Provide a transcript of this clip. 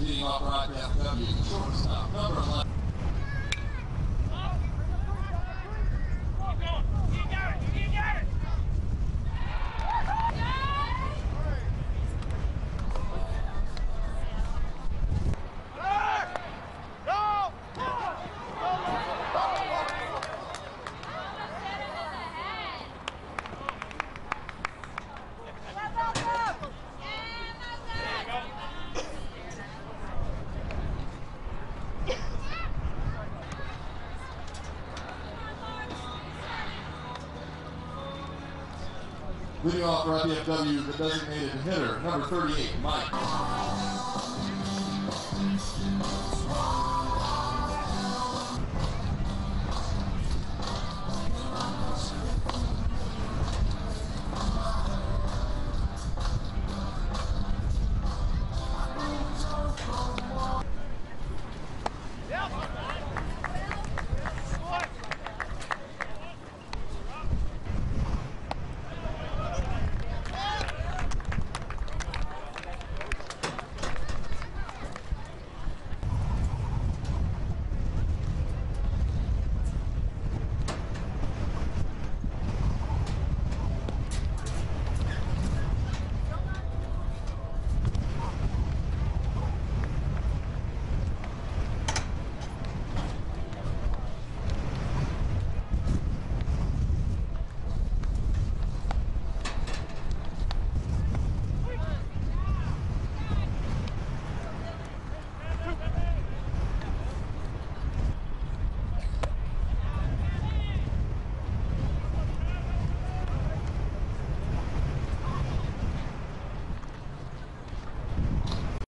Leading off for IPFW, shortstop, number Leading off for the designated hitter, number 38, Mike.